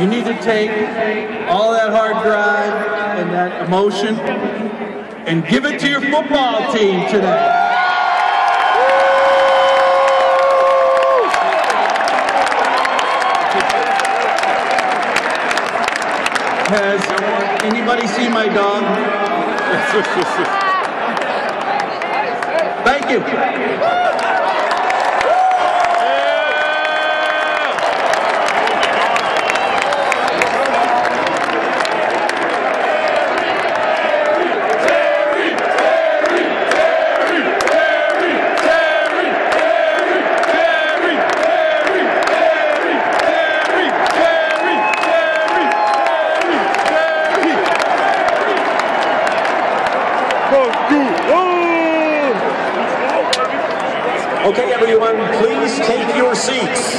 you need to take all that hard drive and that emotion and give it to your football team today. Has anybody seen my dog? Thank you. Okay, everyone, please take your seats.